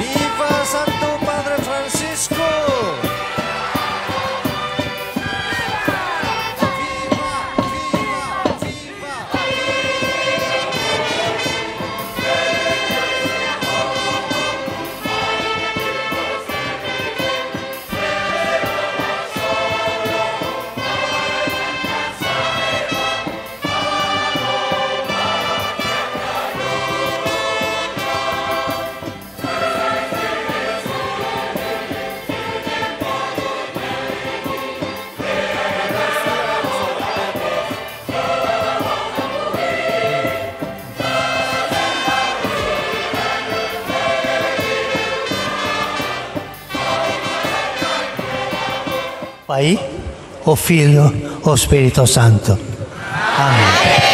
Viva! Pai, o Figlio, o Spirito Santo. Amen.